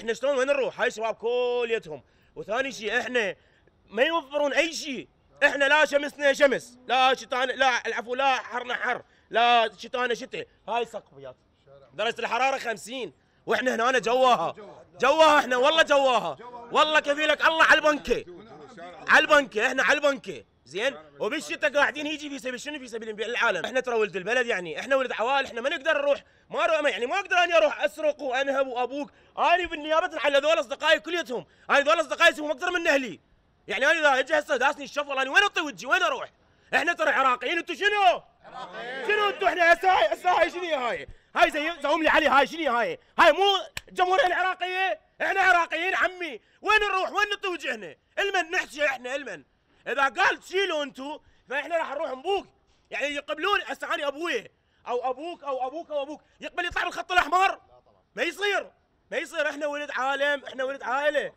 إحنا شلون وين نروح؟ هاي الشباب كليتهم. وثاني شيء إحنا ما يوفرون أي شيء. إحنا لا شمسنا شمس. لا شتانا لا العفو لا حرنا حر. لا شتانا شتاء هاي سقفيات درجة الحرارة 50 وإحنا هنا جواها. جواها إحنا والله جواها. والله كفيلك الله على البنكة. على البنكة إحنا على البنكة. زين وبالشتاء قاعدين يجي في سبيل شنو في سبيل العالم إحنا ترى ولد البلد يعني إحنا ولد عوائل إحنا ما نقدر نروح ما رو- يعني ما أقدر أني أروح أسرق وأنهب وأبوك اني بالنيابة عن هذول أصدقائي كليتهم أنا هذول أصدقائي يسوون أكثر من أهلي يعني أنا إذا أجي هسه داسني الشفل أنا وين أطي وجهي وين أروح؟ إحنا ترى عراقيين أنتم شنو؟ شنو أنتم إحنا هسه هاي هسه هاي شنو هاي؟ هاي زي zoom لي علي هاي شنو هاي؟ هاي مو الجمهوريه العراقيه؟ إحنا عراقيين عمي وين نروح؟ وين نطي وجهنا؟ إلمن نحكي إحنا إلمن إذا قال تشيلوا أنتم فإحنا راح نروح نبوق يعني يقبلون أنا أبوي أو أبوك أو أبوك أو أبوك يقبل يطلع بالخط الأحمر؟ ما يصير. ما يصير. إحنا ولد عالم إحنا ولد عائلة.